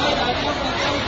nguyện vàng sanh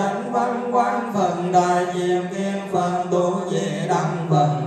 chánh văn quan phần đại diệm kiên phần tu về đẳng phần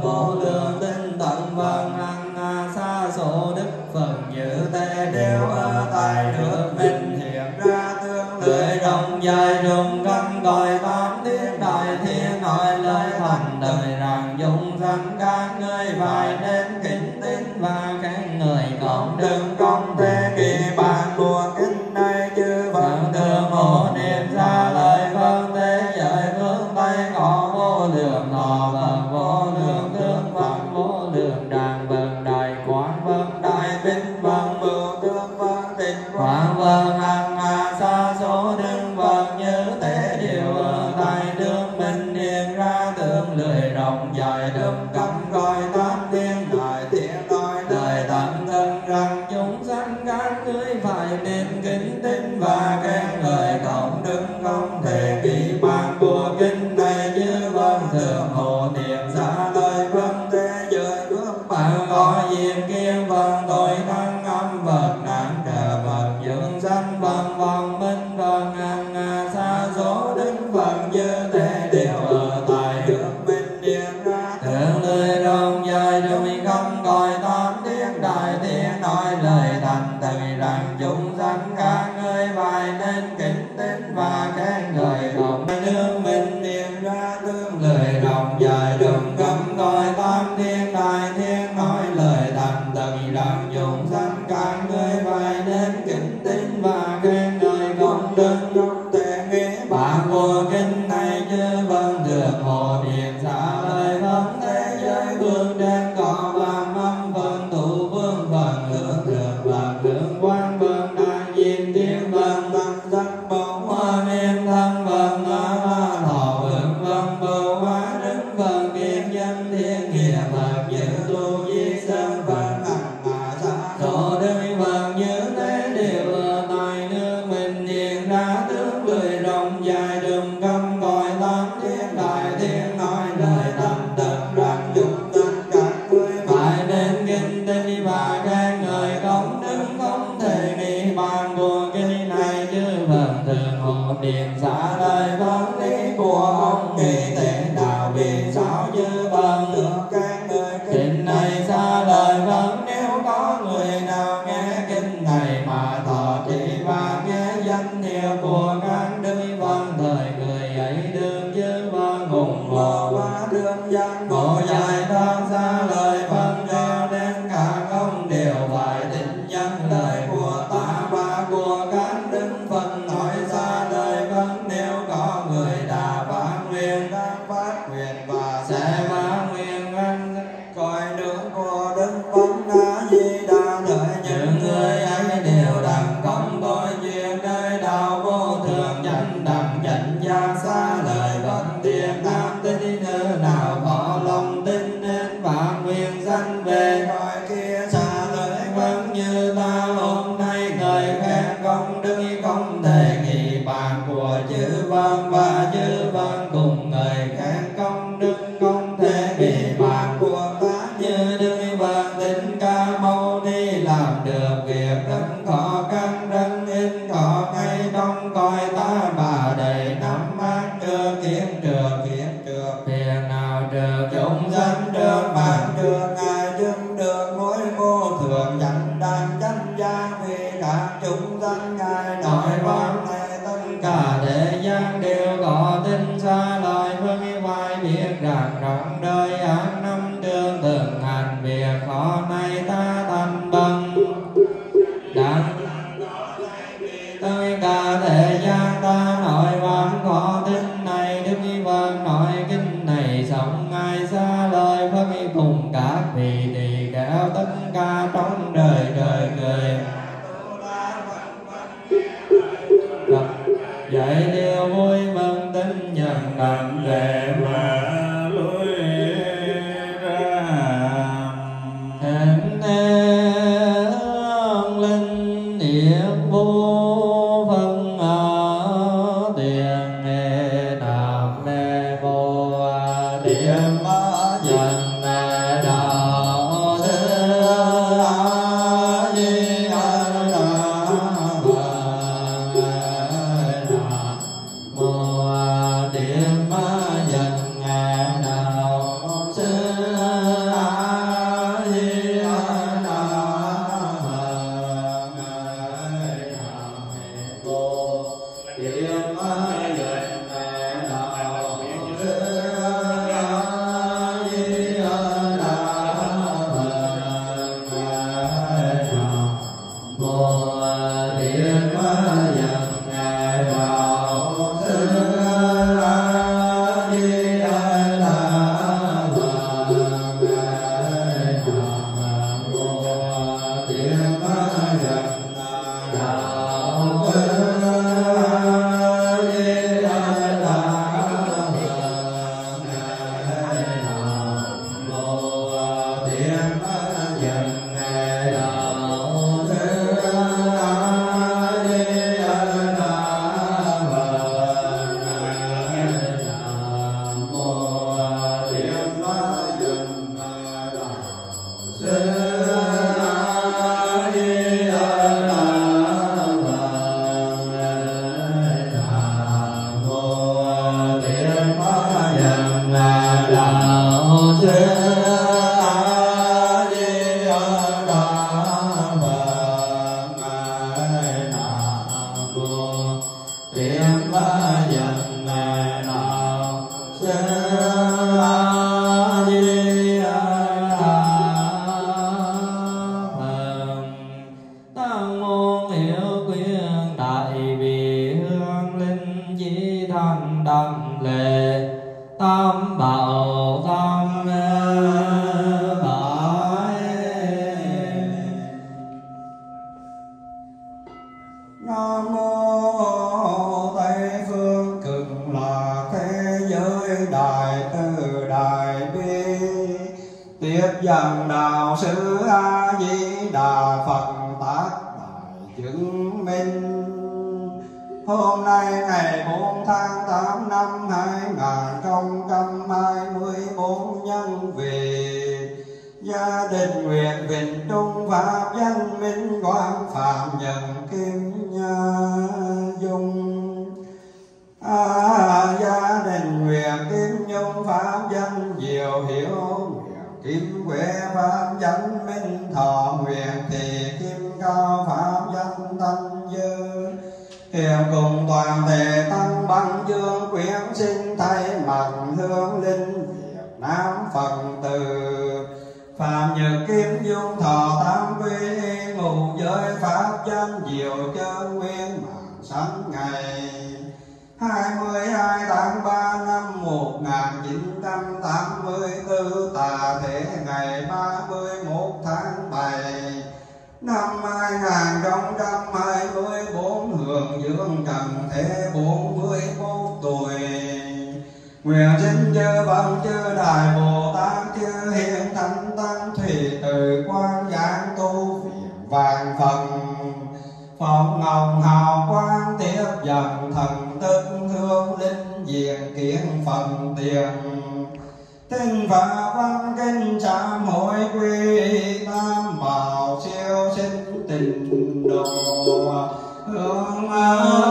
hương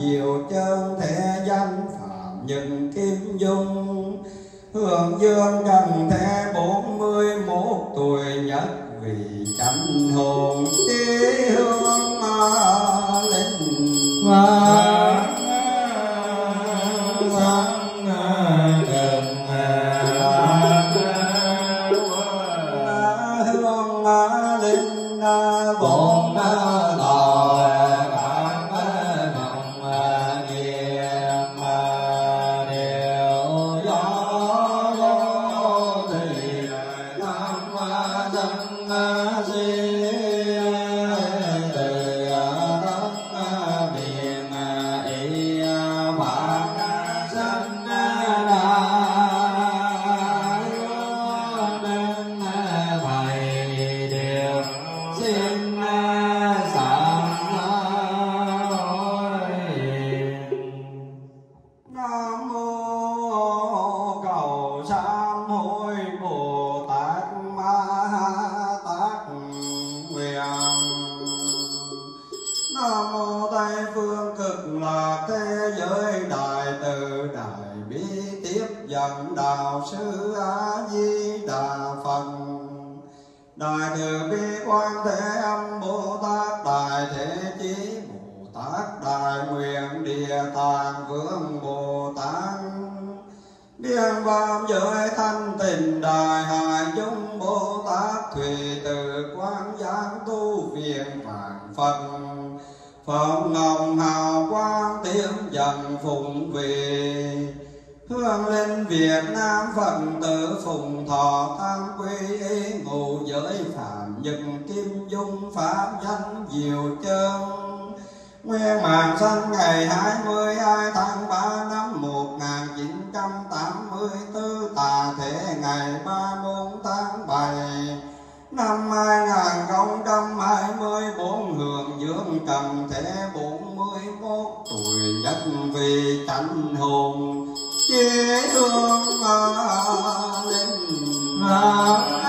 diệu chân thế danh phạm nhân kim dung. Hưởng dương gần thế bốn mươi một tuổi nhất vì chánh hồn. phạm danh diệu chân. Nguyên mạng sanh ngày hai mươi hai tháng ba năm một nghìn chín trăm tám mươi bốn tà thể ngày ba bốn tháng bảy. Năm hai nghìn không trăm hai mươi bốn, hưởng dưỡng trần thể bốn mươi một tuổi nhân vì chánh hồn. Chế hương linh.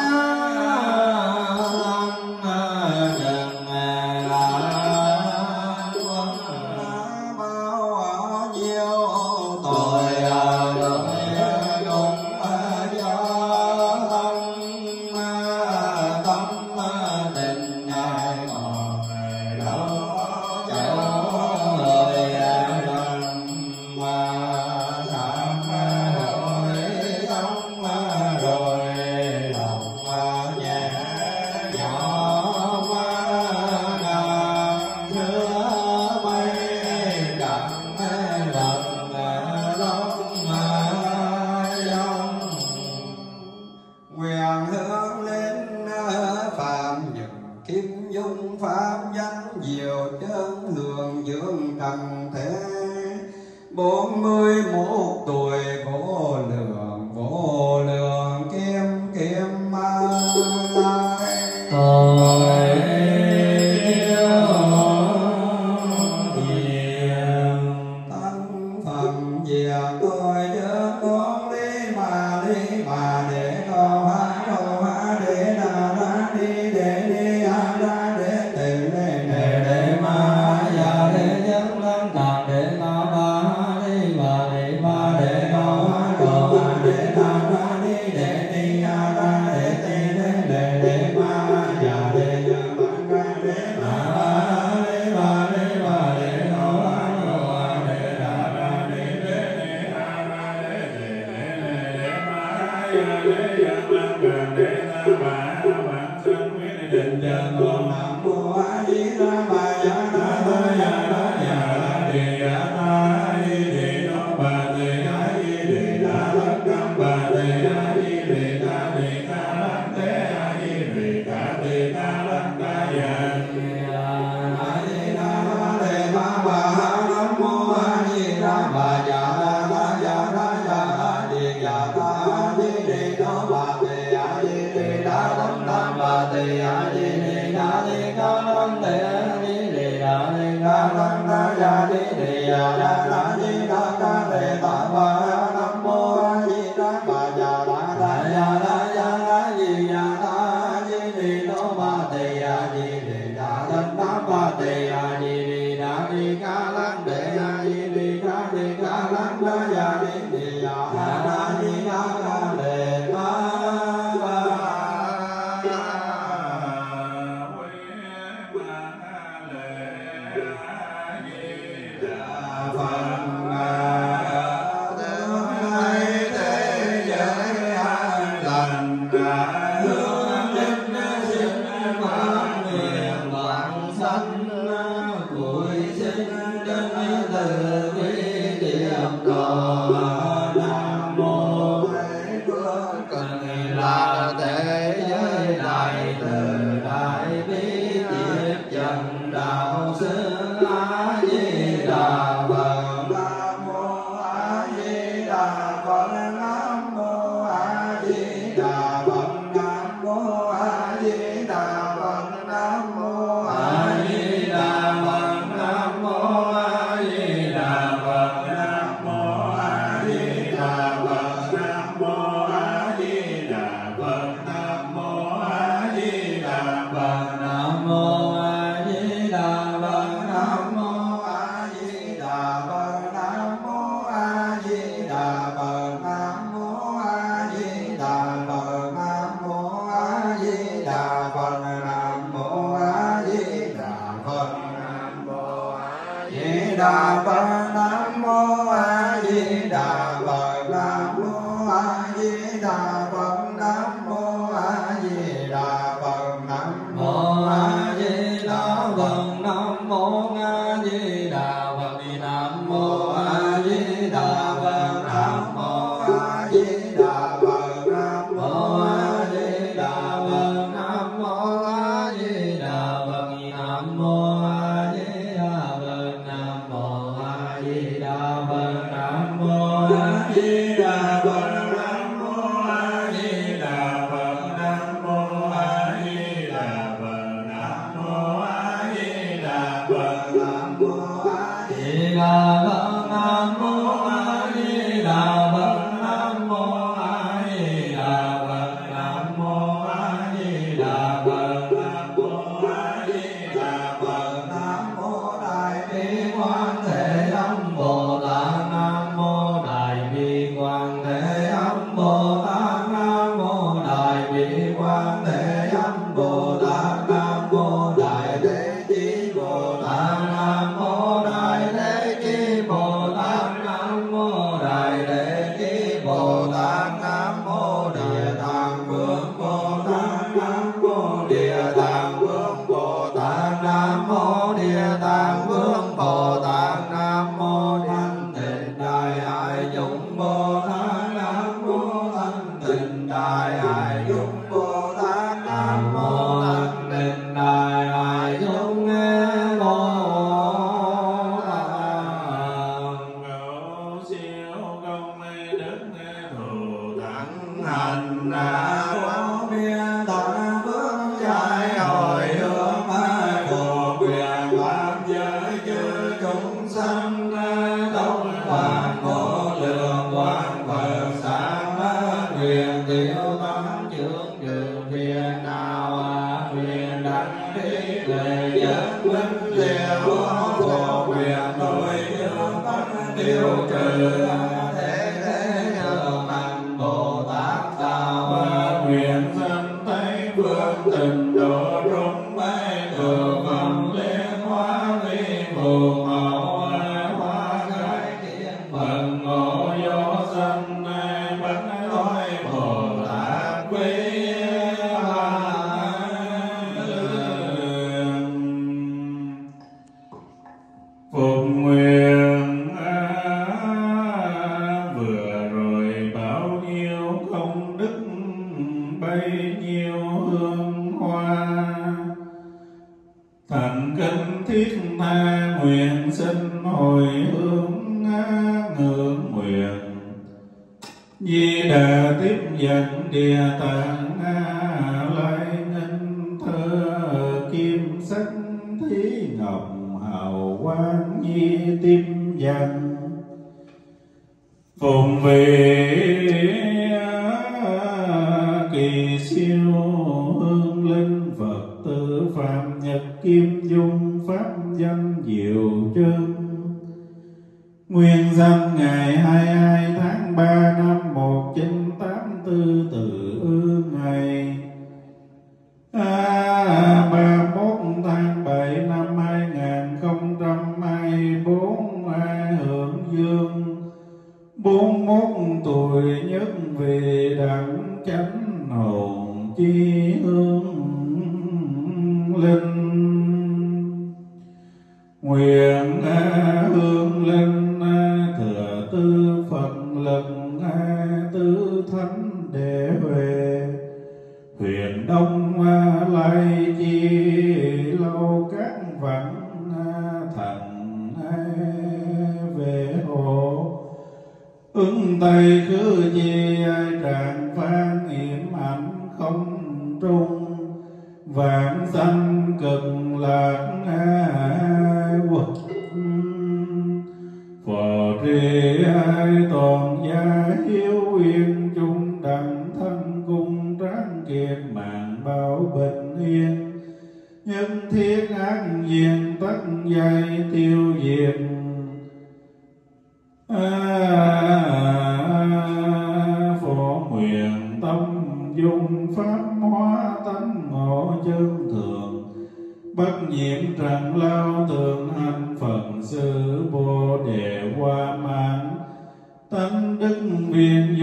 Tiêu trừ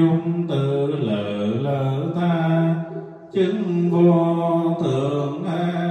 dung tự lợi lợi ta chứng vô thượng an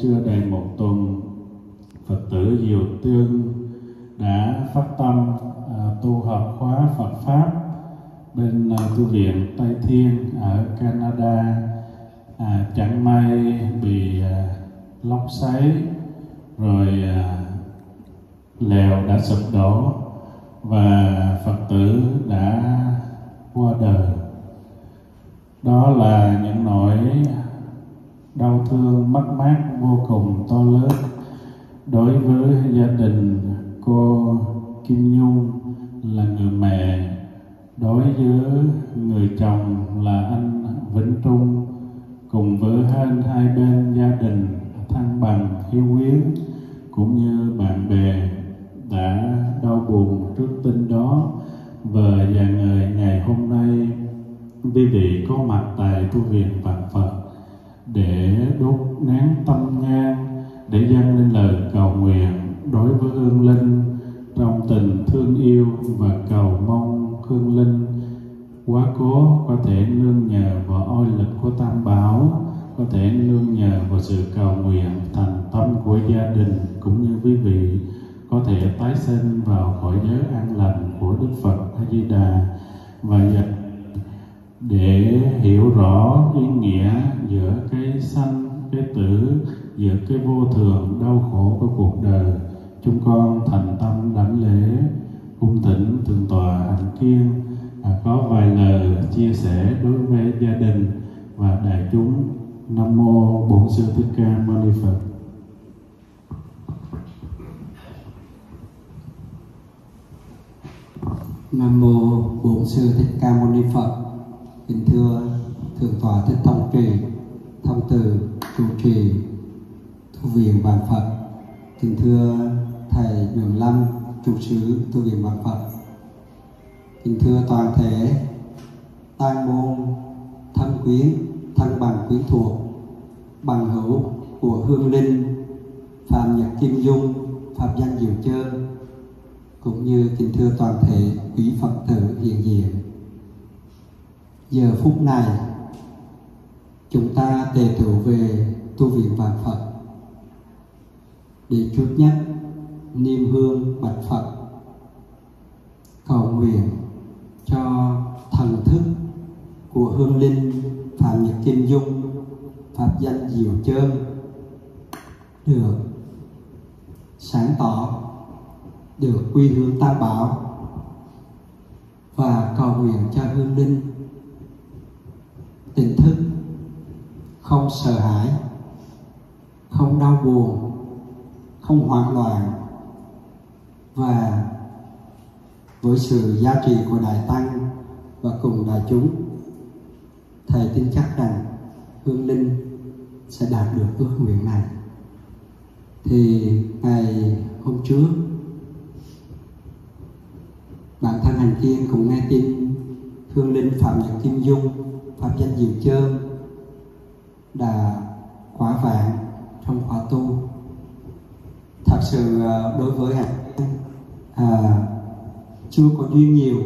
chưa đầy một tuần, Phật tử Diệu Tương đã phát tâm à, tu học khóa Phật Pháp bên à, tu viện Tây Thiên ở Canada. À, chẳng may bị à, lốc xoáy rồi à, lèo đã sụp đổ và Phật tử đã qua đời đó là những nỗi đau thương, mất mát, vô cùng to lớn. Đối với gia đình, cô Kim Nhung là người mẹ. Đối với người chồng là anh Vĩnh Trung. Cùng với hơn hai bên gia đình thân bằng, hiếu quyến cũng như bạn bè, đã đau buồn trước tin đó. Và vài ngày ngày hôm nay quý vị có mặt tại tu viện Vạn Phật để đốt nén tâm nhang để dâng lên lời cầu nguyện đối với hương linh trong tình thương yêu và cầu mong hương linh quá cố, có thể nương nhờ vào oai lực của tam bảo, có thể nương nhờ vào sự cầu nguyện thành tâm của gia đình cũng như quý vị, có thể tái sinh vào cõi giới an lành của Đức Phật A Di Đà. Và dành để hiểu rõ ý nghĩa giữa cái sanh cái tử giữa cái vô thường đau khổ của cuộc đời chúng con thành tâm đảnh lễ cung thỉnh thượng tọa hạnh kiên. À, có vài lời chia sẻ đối với gia đình và đại chúng. Nam mô bổn sư thích ca mâu ni phật. Nam mô Bổn sư Thích Ca Mâu Ni Phật. Kính thưa Thượng tọa Thích Thông Trì, thông từ trụ trì tu viện bản Phật. Kính thưa thầy Nhuận Lâm trụ sứ tu viện bản Phật. Kính thưa toàn thể tăng môn thân quyến thân bằng quyến thuộc bằng hữu của hương linh phạm nhật kim dung phạm danh diệu chơn cũng như kính thưa toàn thể quý phật tử hiện diện giờ phút này, chúng ta tề tựu về tu viện vạn phật. Để trước nhất niêm hương bạch phật, cầu nguyện cho thần thức của hương linh, phạm nhật kim dung, pháp danh diệu trơn được sáng tỏ, được quy hướng tam bảo và cầu nguyện cho hương linh tỉnh thức không sợ hãi, không đau buồn, không hoảng loạn. Và với sự giá trị của đại tăng và cùng đại chúng, thầy tin chắc rằng hương linh sẽ đạt được ước nguyện này. Thì ngày hôm trước bản thân hành tiên cũng nghe tin hương linh phạm nhật kim dung pháp danh diệu trơn đã quả vạn trong khóa tu. Thật sự ờ, đối với hạnh à, ờ, chưa có duyên nhiều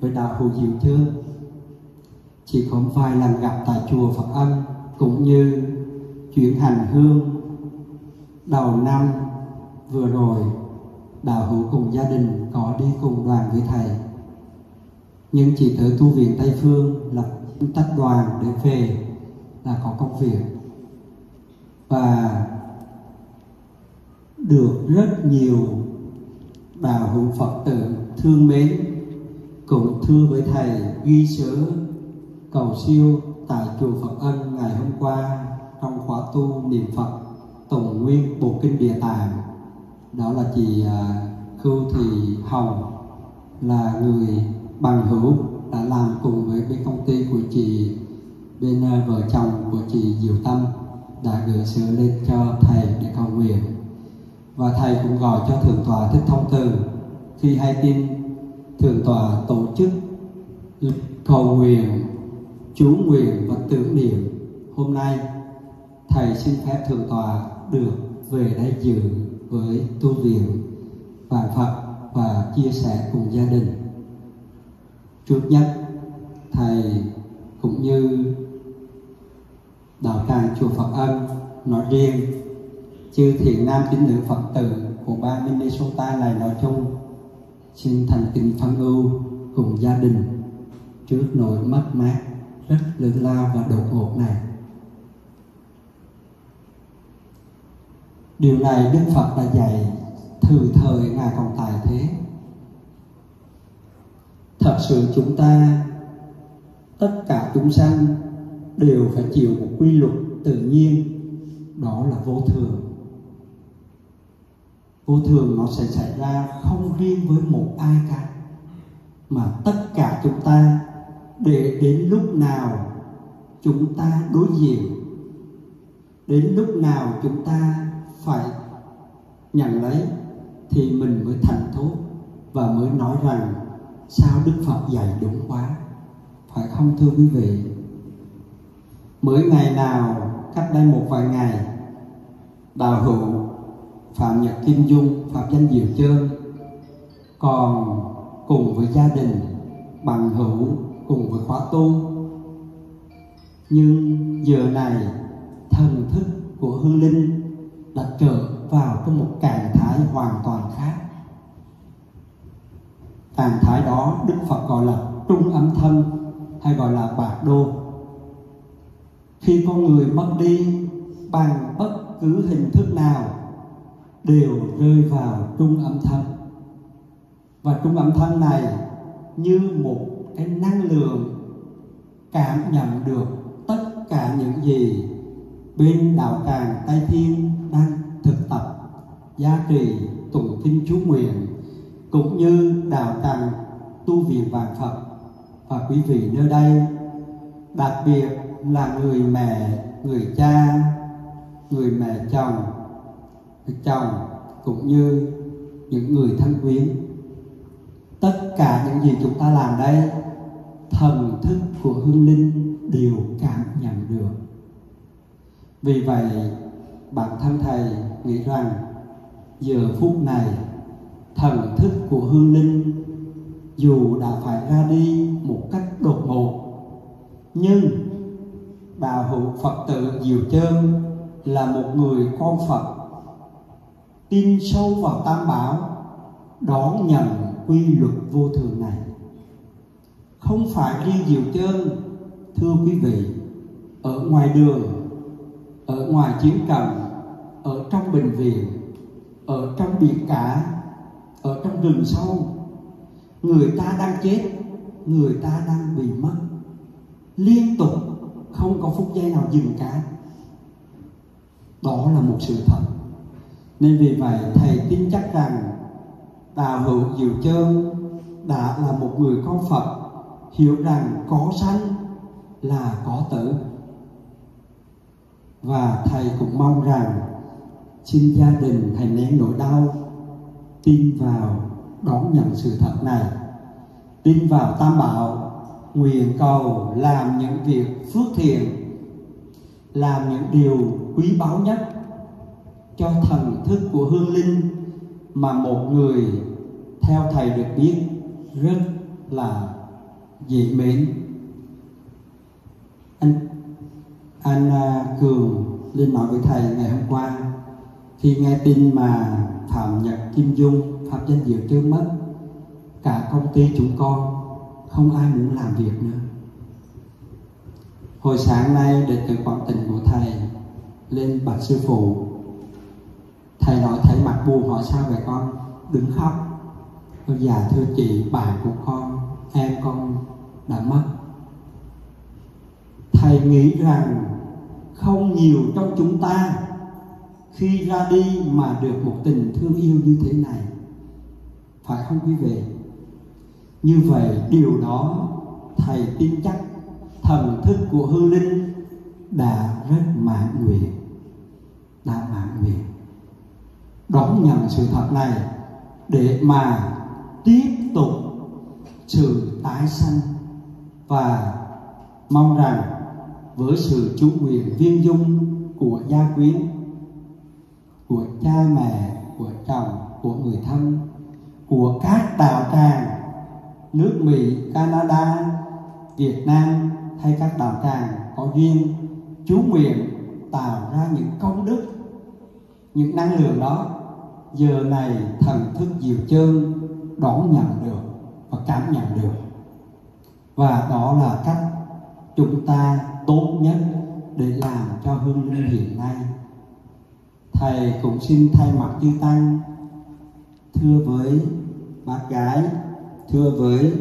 với đạo hữu diệu chưa chỉ có vài lần gặp tại chùa Phật Âm cũng như chuyển hành hương đầu năm vừa rồi đạo hữu cùng gia đình có đi cùng đoàn với thầy. Nhưng chỉ tới tu viện Tây Phương là tách đoàn để về là có công việc. Và được rất nhiều đạo hữu Phật tử thương mến, cũng thưa với thầy ghi sớ cầu siêu tại chùa Phật Ân ngày hôm qua trong khóa tu niệm Phật tụng nguyên bộ kinh địa tạng. Đó là chị à, Khưu Thị Hồng là người bằng hữu đã làm cùng với cái công ty của chị bên à, vợ chồng của chị Diệu Tâm đã gửi sửa lên cho thầy để cầu nguyện và thầy cũng gọi cho thượng tọa thích thông từ khi hay tin thượng tọa tổ chức cầu nguyện chú nguyện và tưởng niệm hôm nay thầy xin phép thượng tọa được về đây dự với tu viện vạn Phật và chia sẻ cùng gia đình. Trước nhất, thầy cũng như đạo tràng chùa Phật Âm nói riêng, chư thiện nam tín nữ Phật tử của ba Minnesota này nói chung xin thành kính phân ưu cùng gia đình trước nỗi mất mát rất lớn lao và đột ngột này. Điều này Đức Phật đã dạy từ thời Ngài còn tại thế. Thật sự chúng ta, tất cả chúng sanh đều phải chịu một quy luật tự nhiên, đó là vô thường. Vô thường nó sẽ xảy ra không riêng với một ai cả, mà tất cả chúng ta để đến lúc nào chúng ta đối diện đến lúc nào chúng ta phải nhận lấy thì mình mới thành thốt và mới nói rằng sao Đức Phật dạy đúng quá phải không thưa quý vị mới ngày nào, cách đây một vài ngày, đạo hữu phạm nhật kim dung, phạm danh diệu chơn còn cùng với gia đình, bằng hữu cùng với khóa tu. Nhưng giờ này, thần thức của hương linh đã trở vào trong một trạng thái hoàn toàn khác. Trạng thái đó đức phật gọi là trung âm thân, hay gọi là bạc đô khi con người mất đi bằng bất cứ hình thức nào, đều rơi vào trung âm thanh. Và trung âm thanh này như một cái năng lượng cảm nhận được tất cả những gì bên đạo tràng Tây Thiên đang thực tập, giá trị tụng kinh chú nguyện, cũng như đạo tràng tu viện vạn Phật. Và quý vị nơi đây, đặc biệt là người mẹ, người cha, người mẹ chồng người chồng cũng như những người thân quyến. Tất cả những gì chúng ta làm đây, thần thức của hương linh đều cảm nhận được. Vì vậy, bản thân thầy nghĩ rằng giờ phút này, thần thức của hương linh dù đã phải ra đi một cách đột ngột, nhưng đạo hữu phật tử diệu trơn là một người con phật, tin sâu vào tam bảo, đón nhận quy luật vô thường này. Không phải riêng diệu trơn thưa quý vị, ở ngoài đường, ở ngoài chiến trận, ở trong bệnh viện, ở trong biển cả, ở trong rừng sâu, người ta đang chết, người ta đang bị mất. Liên tục không có phút giây nào dừng cả. Đó là một sự thật. Nên vì vậy, thầy tin chắc rằng đạo hữu diệu chơn đã là một người con phật, hiểu rằng có sanh là có tử. Và thầy cũng mong rằng xin gia đình hãy nén nỗi đau, tin vào đón nhận sự thật này, tin vào tam bảo nguyện cầu làm những việc phước thiện, làm những điều quý báu nhất cho thần thức của hương linh mà một người theo thầy được biết rất là dị mến. Anh anh à, cường lên nói với thầy ngày hôm qua, khi nghe tin mà phạm nhật kim dung, pháp danh diệu trước mất cả công ty chúng con không ai muốn làm việc nữa. Hồi sáng nay đệ tử quảng tình của thầy, lên bạch sư phụ. Thầy nói thấy mặt buồn hỏi sao vậy con? Đứng khóc. Tôi già thưa chị bạn của con, em con đã mất. Thầy nghĩ rằng không nhiều trong chúng ta khi ra đi mà được một tình thương yêu như thế này. Phải không quý vị? Như vậy, điều đó, thầy tin chắc thần thức của hương linh đã rất mãn nguyện, đã mãn nguyện. Đón nhận sự thật này để mà tiếp tục sự tái sanh và mong rằng với sự chú nguyện viên dung của gia quyến, của cha mẹ, của chồng, của người thân, của các đạo tràng nước Mỹ, Canada, Việt Nam hay các đạo tràng có duyên chú nguyện tạo ra những công đức những năng lượng đó. Giờ này thần thức diệu chân đón nhận được và cảm nhận được. Và đó là cách chúng ta tốt nhất để làm cho hương linh hiện nay. Thầy cũng xin thay mặt chư tăng. Thưa với bác gái thưa với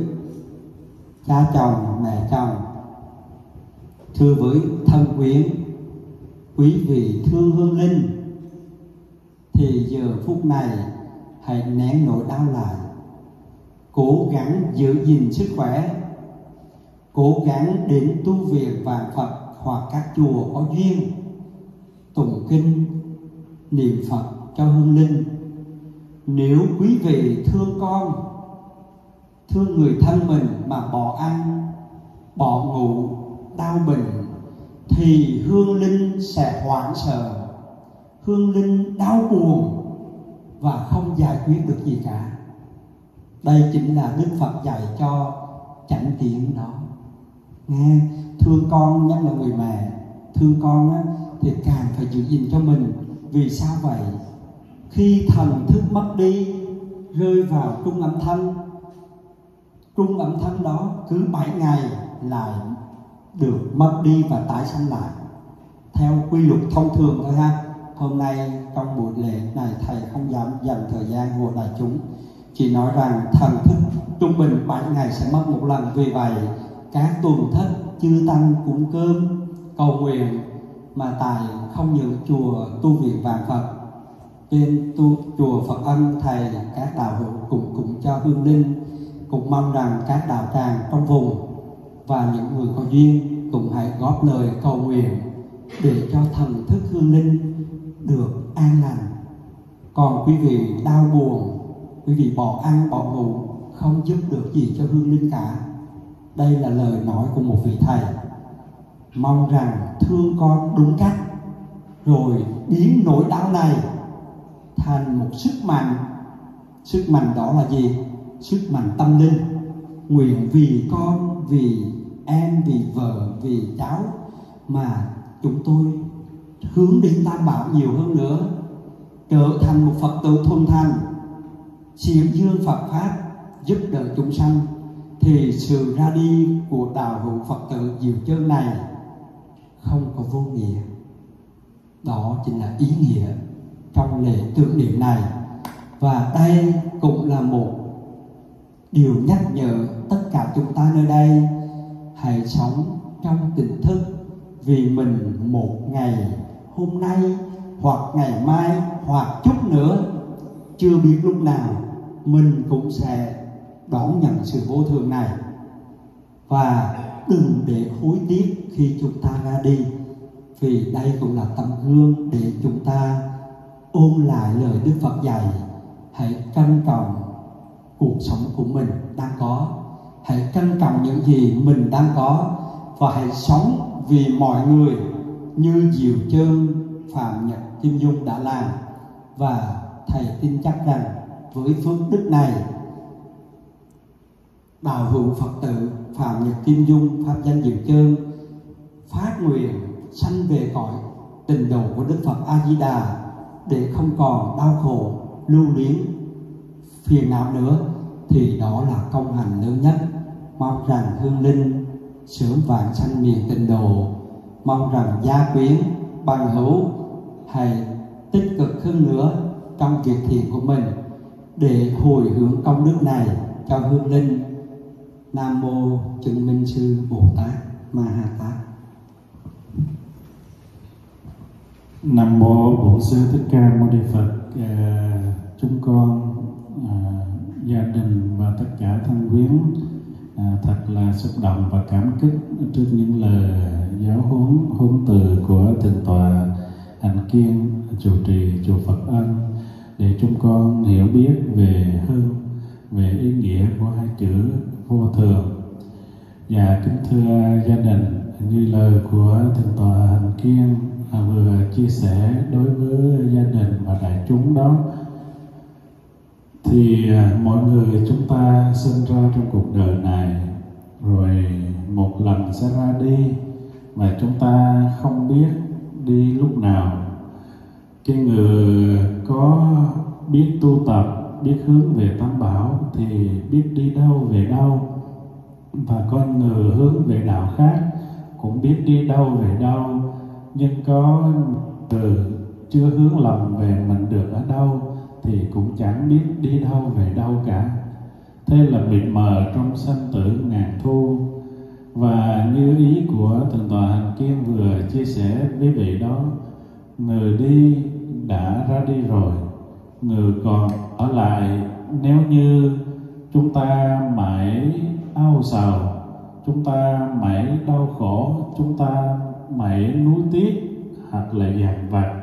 cha chồng, mẹ chồng. Thưa với thân quyến quý vị thương hương linh. Thì giờ phút này, hãy nén nỗi đau lại. Cố gắng giữ gìn sức khỏe. Cố gắng đến tu viện vạn phật hoặc các chùa có duyên. Tụng kinh, niệm phật cho hương linh. Nếu quý vị thương con thương người thân mình mà bỏ ăn bỏ ngủ đau bệnh thì hương linh sẽ hoảng sợ. Hương linh đau buồn và không giải quyết được gì cả. Đây chính là đức phật dạy cho chánh tiện đó. Nghe thương con nhất là người mẹ. Thương con á, thì càng phải giữ gìn cho mình. Vì sao vậy? Khi thần thức mất đi rơi vào trung âm thanh trung âm thanh đó cứ bảy ngày lại được mất đi và tái sanh lại. Theo quy luật thông thường thôi ha. Hôm nay trong buổi lễ này thầy không dám dành thời gian của đại chúng. Chỉ nói rằng thần thức trung bình 7 ngày sẽ mất một lần. Vì vậy, các tuần thất, chư tăng cúng cơm, cầu nguyện mà tại không những chùa tu viện vàng phật. Trên tu, chùa phật ân, thầy các đạo hữu cùng cùng cho hương linh cũng mong rằng các đạo tràng trong vùng và những người có duyên cũng hãy góp lời cầu nguyện để cho thần thức hương linh được an lành. Còn quý vị đau buồn, quý vị bỏ ăn, bỏ ngủ, không giúp được gì cho hương linh cả. Đây là lời nói của một vị thầy. Mong rằng thương con đúng cách, rồi biến nỗi đau này thành một sức mạnh. Sức mạnh đó là gì? Sức mạnh tâm linh. Nguyện vì con, vì em, vì vợ, vì cháu mà chúng tôi hướng đến tam bảo nhiều hơn nữa, trở thành một phật tử thuần thành. Chiếm dương phật pháp giúp đỡ chúng sanh thì sự ra đi của đạo hữu phật tử diệu chân này không có vô nghĩa. Đó chính là ý nghĩa trong lễ tưởng niệm này. Và đây cũng là một điều nhắc nhở tất cả chúng ta nơi đây, hãy sống trong tỉnh thức vì mình một ngày hôm nay hoặc ngày mai hoặc chút nữa. Chưa biết lúc nào mình cũng sẽ đón nhận sự vô thường này. Và đừng để hối tiếc khi chúng ta ra đi, vì đây cũng là tấm gương để chúng ta ôn lại lời Đức Phật dạy. Hãy trân trọng cuộc sống của mình đang có. Hãy trân trọng những gì mình đang có và hãy sống vì mọi người như Diệu Trơn, Phạm Nhật Kim Dung đã làm. Và thầy tin chắc rằng với phước đức này, đạo hữu Phật tử Phạm Nhật Kim Dung, Pháp danh Diệu Trơn phát nguyện sanh về cõi tình độ của Đức Phật A Di Đà để không còn đau khổ, lưu luyến, phiền não nữa thì đó là công hành lớn nhất. Mong rằng hương linh sớm vạn sanh miền tịnh độ. Mong rằng gia quyến bằng hữu hãy tích cực hơn nữa trong việc thiện của mình để hồi hướng công đức này cho hương linh. Nam mô chứng minh sư bồ tát ma ha tát. Nam mô bổn sư thích ca mâu ni phật. À, chúng con gia đình và tất cả thân quyến. À, thật là xúc động và cảm kích trước những lời giáo huấn huấn từ của thượng tọa hành kiên chủ trì chùa phật ân để chúng con hiểu biết về hơn về ý nghĩa của hai chữ vô thường. Và kính thưa gia đình như lời của thượng tọa hành kiên à, vừa chia sẻ đối với gia đình và đại chúng đó thì à, mọi người chúng ta sinh ra trong cuộc đời này, rồi một lần sẽ ra đi mà chúng ta không biết đi lúc nào. Cái người có biết tu tập, biết hướng về tam bảo thì biết đi đâu về đâu. Và con người hướng về đạo khác cũng biết đi đâu về đâu. Nhưng có người chưa hướng lòng về mình được ở đâu thì cũng chẳng biết đi đâu về đâu cả. Thế là mịt mờ trong sanh tử ngàn thu. Và như ý của thượng tọa hành kim vừa chia sẻ với vị đó người đi, đã ra đi rồi. Người còn ở lại, nếu như chúng ta mãi ao sầu, chúng ta mãi đau khổ, chúng ta mãi nuối tiếc hoặc là dằn vặt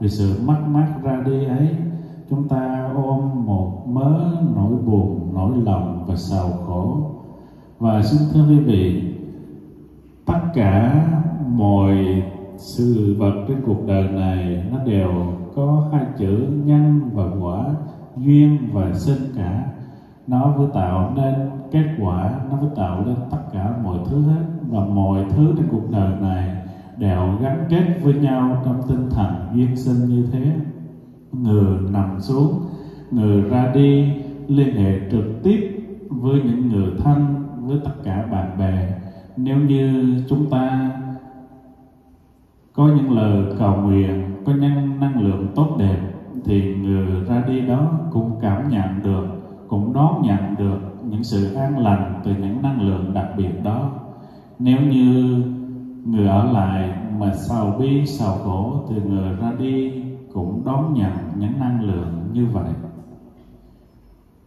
vì sự mất mát ra đi ấy chúng ta ôm một mớ nỗi buồn, nỗi lòng và sầu khổ. Và xin thưa quý vị, tất cả mọi sự vật trên cuộc đời này nó đều có hai chữ nhân và quả, duyên và sinh cả. Nó mới tạo nên kết quả, nó mới tạo nên tất cả mọi thứ hết. Và mọi thứ trên cuộc đời này đều gắn kết với nhau trong tinh thần duyên sinh như thế người nằm xuống. Người ra đi, liên hệ trực tiếp với những người thân, với tất cả bạn bè. Nếu như chúng ta có những lời cầu nguyện, có những năng lượng tốt đẹp, thì người ra đi đó cũng cảm nhận được, cũng đón nhận được những sự an lành từ những năng lượng đặc biệt đó. Nếu như người ở lại mà sầu bi sầu khổ thì người ra đi cũng đón nhận những năng lượng như vậy.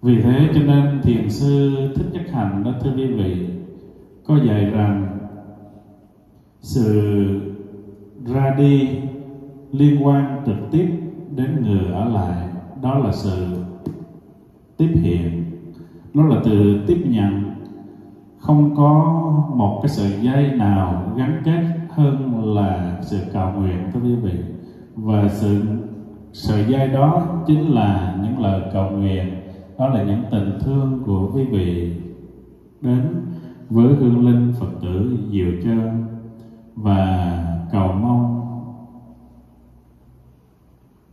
Vì thế cho nên thiền sư thích nhất hành đó thưa quý vị, có dạy rằng sự ra đi liên quan trực tiếp đến người ở lại, đó là sự tiếp hiện. Nó là từ tiếp nhận. Không có một cái sợi dây nào gắn kết hơn là sự cầu nguyện, thưa quý vị và sự sợi dây đó chính là những lời cầu nguyện. Đó là những tình thương của quý vị đến với hương linh phật tử diệu trơn và cầu mong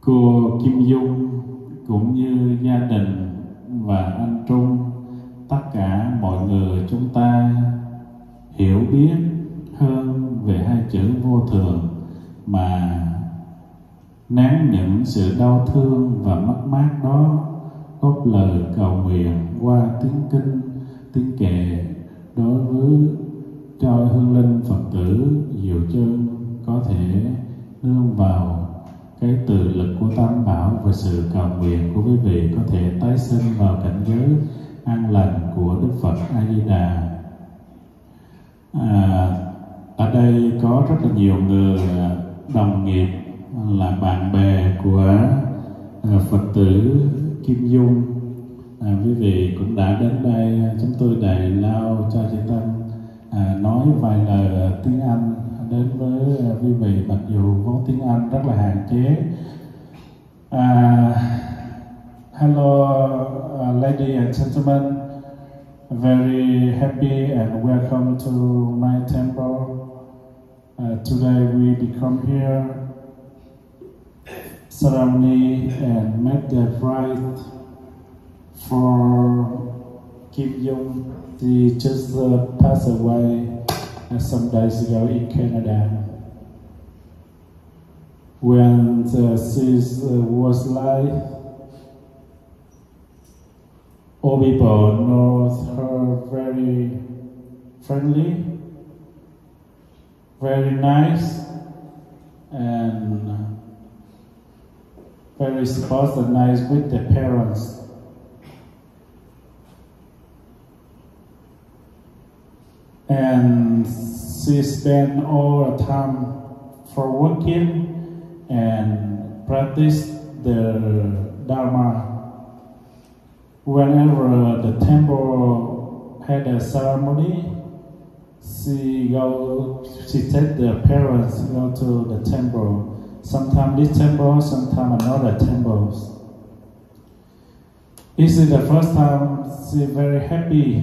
cô kim dung cũng như gia đình và anh trung, tất cả mọi người chúng ta hiểu biết hơn về hai chữ vô thường mà nén những sự đau thương và mất mát đó góp lời cầu nguyện qua tiếng kinh tiếng kệ đối với cho hương linh phật tử diệu chân có thể nương vào cái từ lực của tam bảo và sự cầu nguyện của quý vị có thể tái sinh vào cảnh giới an lành của đức phật a di đà à, ở đây có rất là nhiều người đồng nghiệp là bạn bè của à, phật tử kim dung. À, quý vị cũng đã đến đây à, chúng tôi đầy lao cho chị tâm à, nói vài lời à, tiếng anh đến với quý vị. Mặc dù vốn tiếng anh rất là hạn chế. À, hello uh, lady and gentlemen. Very happy and welcome to my temple. Uh, today we become here. Ceremony and make the rite for Kim Jong. He just uh, passed away uh, some days ago in Canada. When the sis uh, was alive, all people know her very friendly, very nice, and very supposed and nice with the parents. And she spent all the time for working and practice the Dharma. Whenever the temple had a ceremony, she go, she take the parents go to the temple sometimes this temple, sometimes another temples. This is the first time she very happy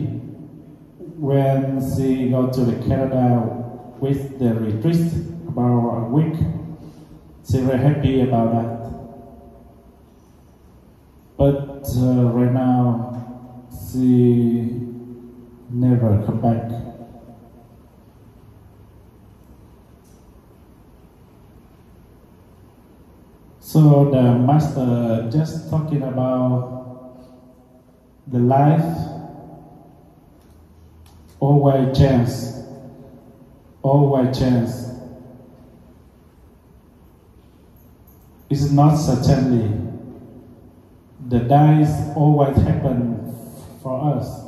when she go to the Canada with the retreat about a week. She very happy about that. But uh, right now, she never come back. So the master just talking about the life always chance, always chance. It's not certainly. The dies always happen for us.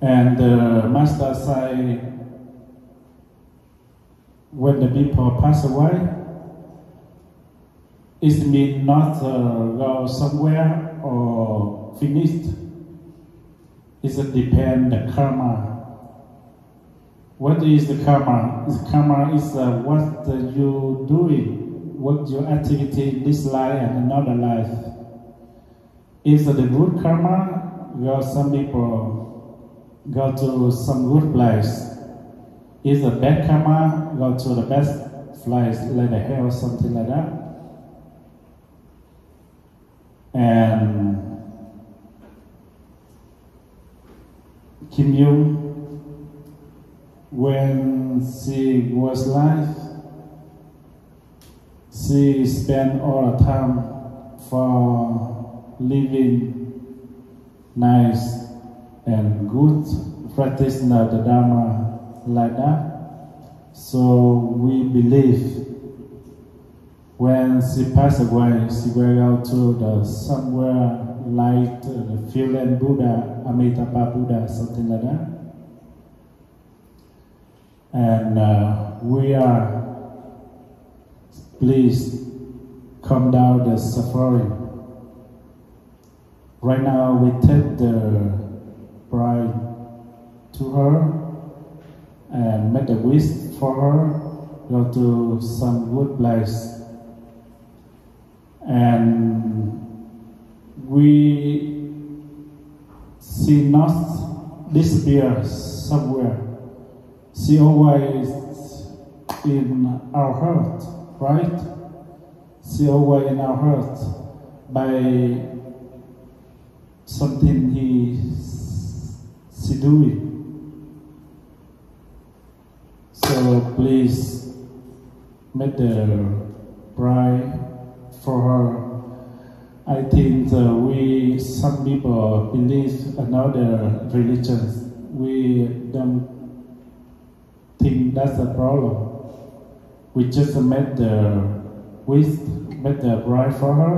And the master say when the people pass away, it means not uh, go somewhere or finished. It depends the karma. What is the karma? The karma is uh, what you doing, what your activity in this life and another life. Is the good karma? Well, some people go to some good place is a bad karma go to the best place like the hell something like that and Kim Yoon when she was alive she spent all the time for living nice and good practicing the Dharma like that. So we believe when she passed away, she went out to the somewhere like the Finland Buddha, Amitabha Buddha, something like that. and uh, we are please come down the suffering. Right now we take the bride to her and make a wish for her, go to some good place. And we see not disappear somewhere. She always in our heart, right? She always in our heart by something he she doing. So please make the bride for her. I think uh, we some people believe another religion. We don't think that's a problem. We just made the wish, made the bride for her,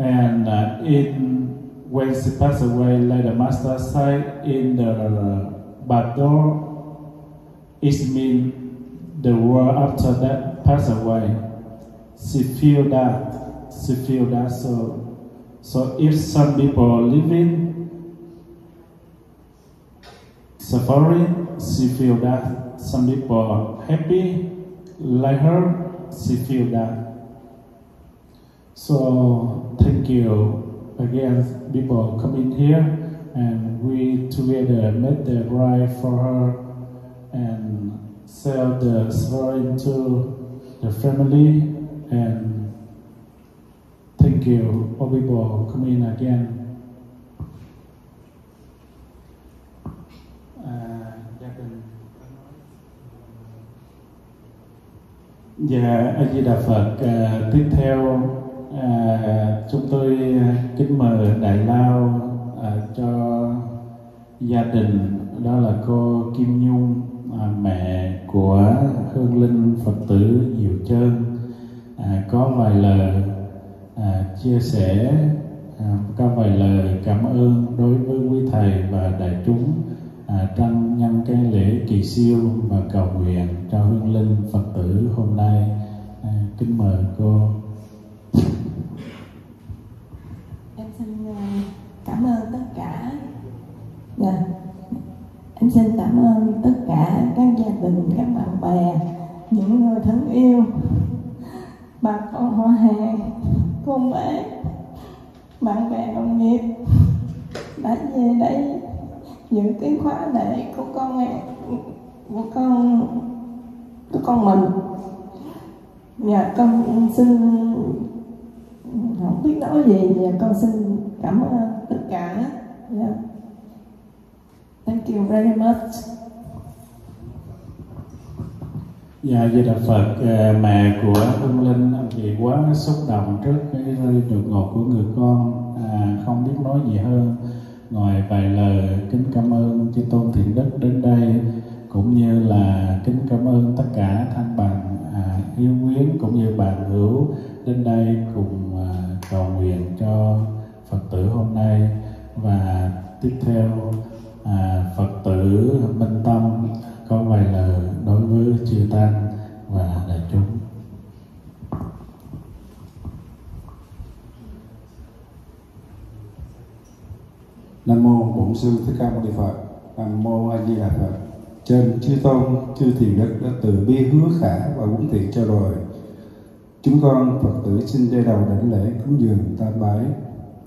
and uh, in when she passed away, like the master said in the back door, it means the world after that passed away. She feel that, she feel that. So, so if some people are living suffering, she feel that. Some people are happy like her, she feel that. So thank you again, people coming here, and we together made the bride for her and sell the suffering to the family and thank you all people coming again. Dạ, A Di Đà Phật. À, tiếp theo à, chúng tôi kính mời đại lao À, cho gia đình đó là cô Kim Nhung, à, mẹ của Hương Linh Phật tử Diệu Trơn à, có vài lời à, chia sẻ, à, có vài lời cảm ơn đối với quý thầy và đại chúng à, trong nhân cái lễ kỳ siêu và cầu nguyện cho hương linh Phật tử hôm nay. À, kính mời cô. em xin ờ, cảm ơn tất cả. Dạ. Em xin cảm ơn tất cả các gia đình, các bạn bè, những người thân yêu, bà con họ hàng, cô bé, bạn bè đồng nghiệp đã về đây. Những cái khóa lễ của con em, của con của con mình. Dạ con xin, không biết nói gì. Nhà con xin cảm ơn tất cả. Yeah. thank you very much. Dạ, Di Đà Phật, ờ, mẹ của Hương Linh chị quá xúc động trước cái rơi được ngột của người con, à, không biết nói gì hơn. Ngoài vài lời kính cảm ơn chư tôn thiện đức đến đây cũng như là kính cảm ơn tất cả thanh bằng à, yêu quyến cũng như bạn hữu đến đây cùng à, cầu nguyện cho Phật tử hôm nay và tiếp theo à, Phật tử Minh Tâm có vài lời đối với chư tăng và đại chúng. Nam mô Bổn Sư Thích Ca Mâu Ni Phật. Nam mô A Di Đà Phật. Trên chư tôn, chư thiền đức đã từ bi hứa khả và huấn thiện cho rồi. Chúng con Phật tử xin đây đầu đảnh lễ cúng dường tam bái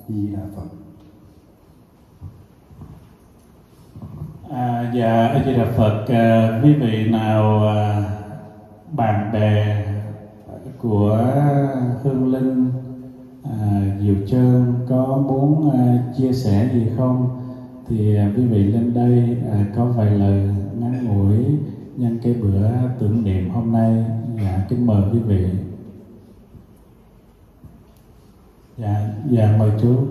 Di Đà Phật. À, dạ A Di Đà Phật à, quý vị nào à, bạn bè của Hương Linh à, Diệu Trơn có muốn à, chia sẻ gì không? Thì à, quý vị lên đây à, có vài lời ngắn ngủi nhân cái bữa tưởng niệm hôm nay. Dạ kính mời quý vị. Dạ dạ mời chú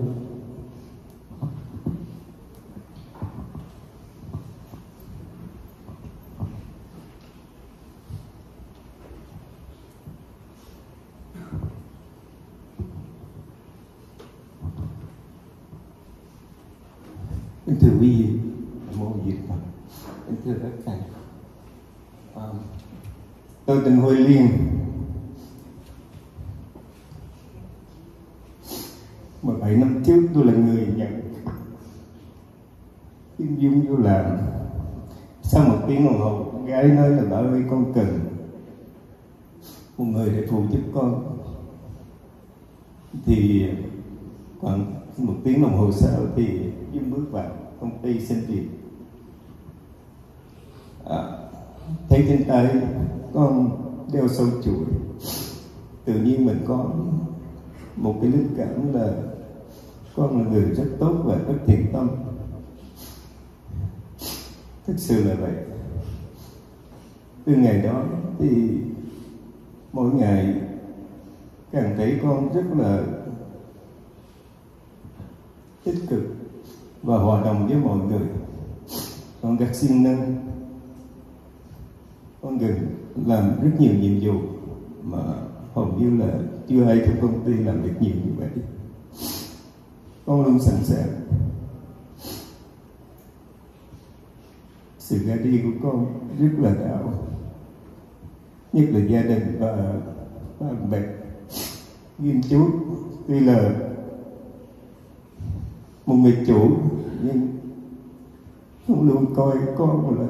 Kính thưa quý vị, mô Nam mô Di Đà Phật. À, tôi tên Huy Liên mà bảy năm trước tôi là người nhận Kim Dung vô làm. Sau một tiếng đồng hồ con gái nói là bà ơi con cần một người để phụ giúp con. Thì khoảng một tiếng đồng hồ sau thì Dung bước vào công ty xin việc à, thấy trên tay con đeo sâu chuỗi. Tự nhiên mình có một cái linh cảm là con là người rất tốt và rất thiện tâm. Thực sự là vậy. Từ ngày đó thì mỗi ngày càng thấy con rất là tích cực và hòa đồng với mọi người. Con rất siêng năng con gần làm rất nhiều nhiệm vụ mà hầu như là chưa ai trong công ty làm được nhiều như vậy. Con luôn sẵn sàng. Sự ra đi của con rất là đạo. Nhất là gia đình và bạn bè. Nghiêm chú, tuy là một người chủ, nhưng cũng luôn coi con là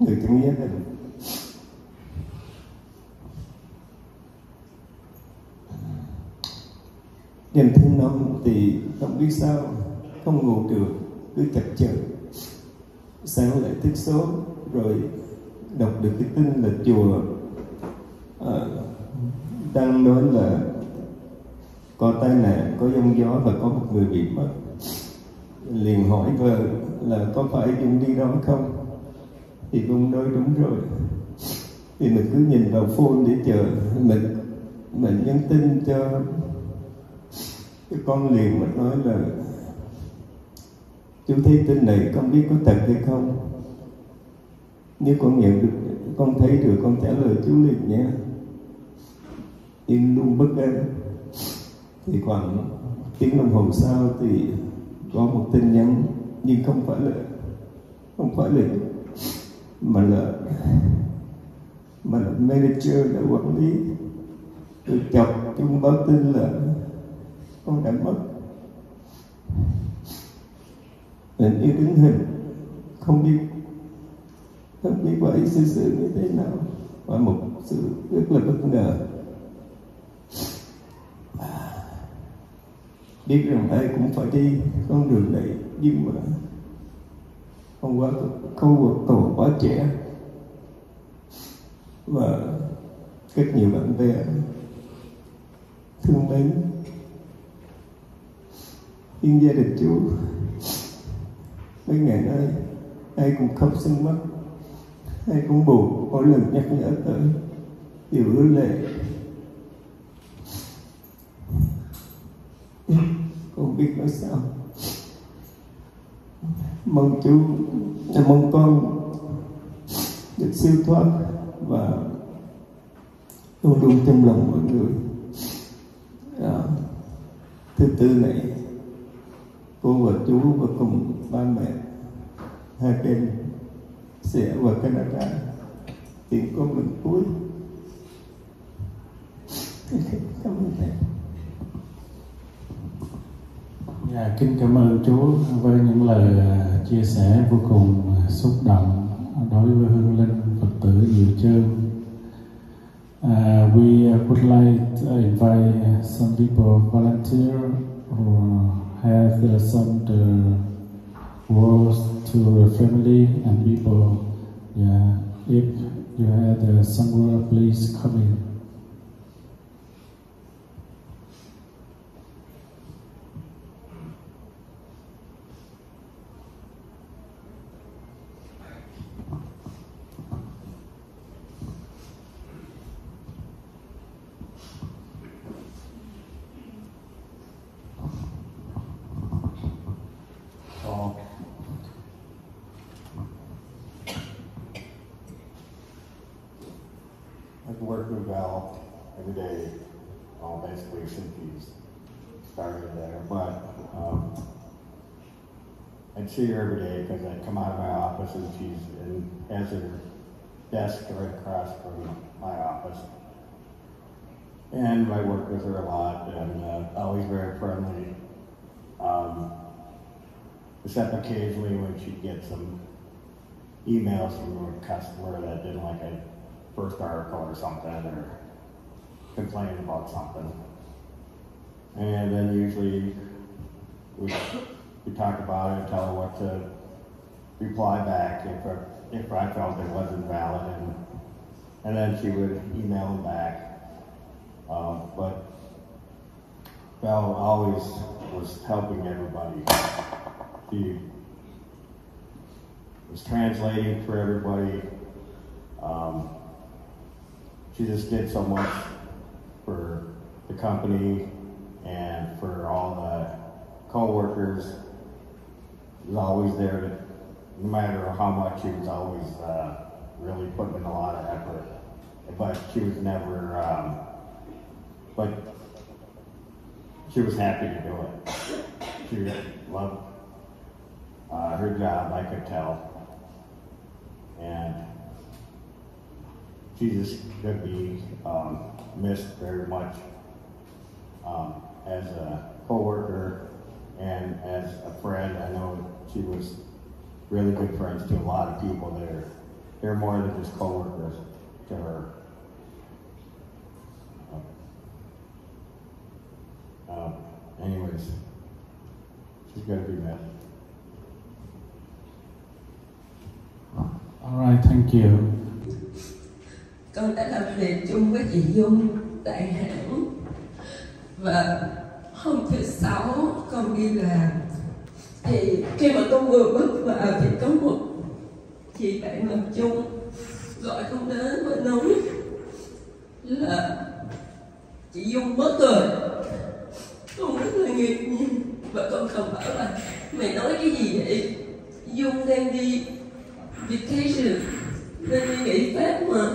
người trong gia đình. Đêm thứ năm thì không biết sao không ngủ được cứ chập chờn. Sáng lại thức sớm rồi đọc được cái tin là chùa? À, đang nói là có tai nạn có giông gió và có một người bị mất. Liền hỏi vợ là có phải dung đi đó không? Thì cũng nói đúng rồi. Thì mình cứ nhìn vào phone để chờ. Mình mình nhắn tin cho cái con liền mà nói là, chú thấy tin này con biết có thật hay không? Nếu con nhận được, con thấy được, con trả lời chú liền nhé yên luôn bất an. Thì khoảng tiếng đồng hồ sau thì có một tin nhắn, nhưng không phải là, không phải là, mà là mà là manager đã quản lý. Tôi chọc chung báo tin là con đã mất. Tình yêu đứng hình, không biết không biết vậy sự sự như thế nào và một sự rất là bất ngờ. Biết rằng ai cũng phải đi, con đường này nhưng mà. Không quá không còn quá trẻ. Và rất nhiều bạn bè thương mến nhưng gia đình chú mấy ngày nay ai cũng khóc sưng mắt ai cũng buồn. Mỗi lần nhắc nhở tới đều ứa lệ. Không biết nói sao. Mong chú mong con được siêu thoát và luôn luôn trong lòng mọi người. À, thứ tư này cô và chú và cùng ba mẹ. Hai bên sẽ vào Canada tìm con mình cuối. Cảm ơn thầy Dạ, kính cảm ơn Chúa với những lời à, chia sẻ vô cùng à, xúc động đối với hương linh Phật tử Diệu Trơn. Uh, à, we would like to invite some people volunteer or have uh, some the words to the family and people. Yeah, if you have uh, some word, please come in. So I've worked with Val every day, uh, basically since he's started there. But um, See her every day because I'd come out of my office and she's in, has her desk right across from my office. And I worked with her a lot and uh, always very friendly. Um, except occasionally when she'd get some emails from a customer that didn't like a first article or something or complained about something. And then usually we, we talk about it and tell her what to reply back if I, if I felt it wasn't valid and, and then she would email back. Um, but Val always was helping everybody. She was translating for everybody. Um, she just did so much for the company and for all the co-workers. Was always there no matter how much, she was always uh, really putting in a lot of effort. But she was never, um, but she was happy to do it. She loved uh, her job, I could tell. And she just could be um, missed very much um, as a coworker and as a friend. I know she was really good friends to a lot of people there. They're more than just coworkers to her. Um, anyways, she's going to be missed. All right, thank you. Con đã làm việc chung với chị Dung tại hãng và hôm thứ sáu con đi làm thì khi mà tôi vừa bước vào à, thì có một chị bạn làm chung gọi không đến và nói là chị Dung mất rồi. Con rất là ngạc nhiên. Và con không bảo là, mày nói cái gì vậy? Dung đang đi vacation nên đi nghỉ phép mà.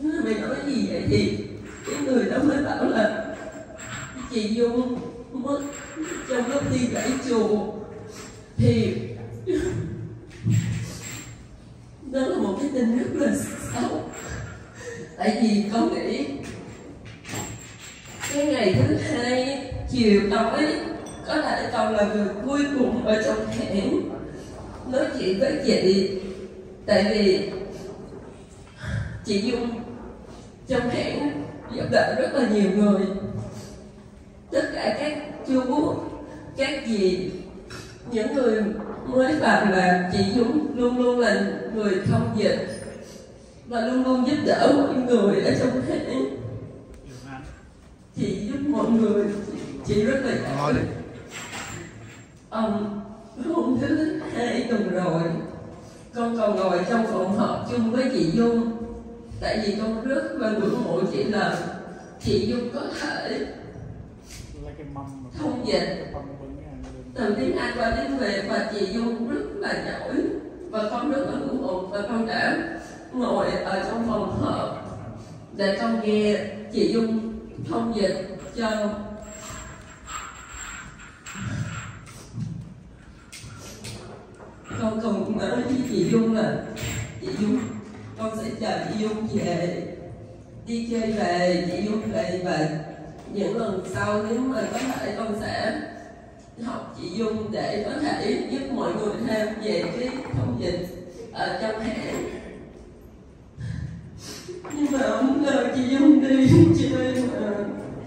Mày nói gì vậy? Thì cái người đó mới bảo là, chị Dung mất trong lúc đi gãy chùa. Thì đó là một cái tin rất là xấu. Tại vì con nghĩ cái ngày thứ hai chiều tối có lẽ còn là người cuối cùng ở trong hẻm. Nói chuyện với chị. Tại vì chị dung trong hẻm giúp đỡ rất là nhiều người cả các chú các dì những người mới vào làm chị Dung luôn luôn là người thông dịch và luôn luôn giúp đỡ mọi người ở trong hãng chị giúp mọi người chị rất là um, hôm thứ hai tuần rồi con còn ngồi trong phòng họp chung với chị Dung. Tại vì con rất là ngưỡng mộ chị là chị Dung có thể thông dịch từ tiếng Anh qua tiếng Việt và chị Dung rất là giỏi. Và con rất là ngưỡng mộ và con đã ngồi ở trong phòng họp để con nghe chị Dung thông dịch cho con còn nói với chị Dung là chị Dung con sẽ chờ chị Dung về đi chơi về chị Dung về và những lần sau nếu mà có thể con sẽ học chị Dung để có thể giúp mọi người thêm về cái thông dịch ở trong hãng nhưng mà không ngờ chị Dung đi chơi mà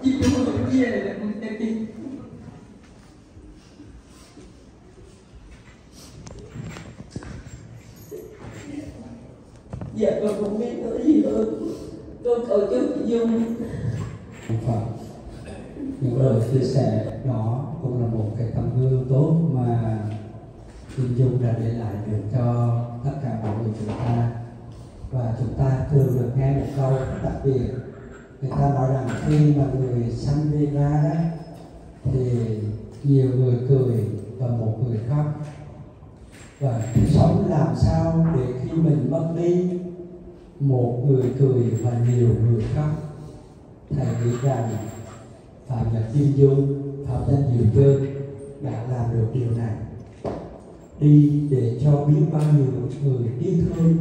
chị Dung vẫn về đây dạ con không biết nói gì hơn. Con cầu chúc chị Dung. Phật những lời chia sẻ đó cũng là một cái tấm gương tốt mà Kim Dung đã để lại được cho tất cả mọi người chúng ta. Và chúng ta thường được nghe một câu đặc biệt người ta nói rằng khi mà người sanh đi ra đó, thì nhiều người cười và một người khóc. Và sống làm sao để khi mình mất đi, một người cười và nhiều người khóc? Thầy nghĩ rằng phạm nhật kim dung phạm danh diệu cơ đã làm được điều này. Đi để cho biết bao nhiêu người yêu thương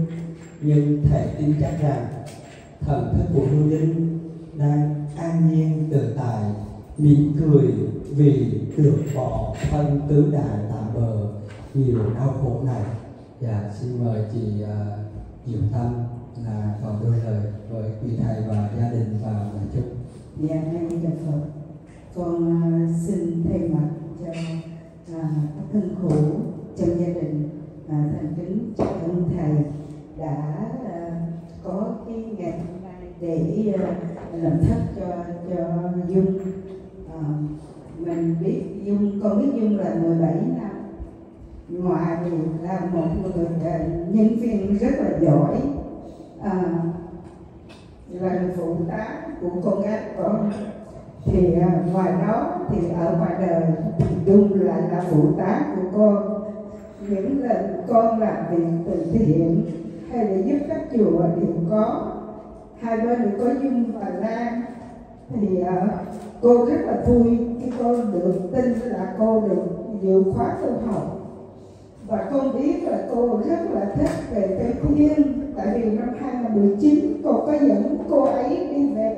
nhưng thầy tin chắc rằng thần thức của hương linh đang an nhiên tự tại mỉm cười vì được bỏ thân tứ đại tạm bờ nhiều đau khổ này. Dạ xin mời chị uh, diệu tâm là còn đôi lời với quý thầy và gia đình và nhà chúc dạ nay Di Phật. Con uh, xin thay mặt cho uh, các thân khổ trong gia đình uh, thành kính chào ơn thầy đã uh, có cái ngày hôm nay để uh, làm thất cho cho dung. Uh, mình biết dung con biết dung là 17 năm. Ngoài là một người uh, nhân viên rất là giỏi. Uh, là phụ tá của con gái con. Thì à, ngoài đó thì ở ngoài đời thì dung lại là phụ tá của con. Những lần con làm việc từ thiện hay là giúp các chùa đều có, hai bên đều có dung và lan thì à, cô rất là vui khi con được tin là cô được dự khóa tu học. Và con biết là cô rất là thích về Tây Thiên tại vì năm 2019 cô có dẫn cô ấy đi về